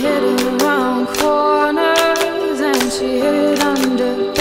hid in the wrong corners and she hid under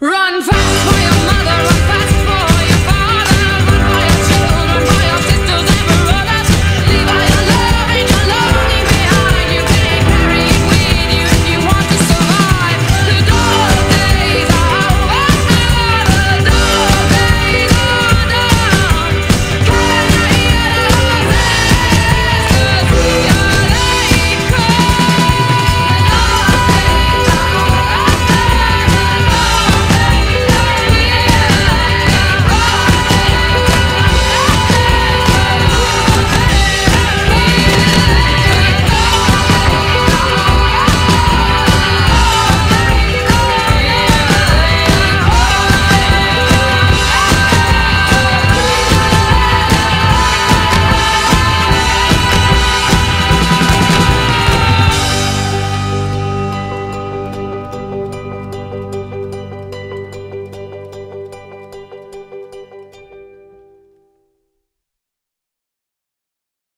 Run fast!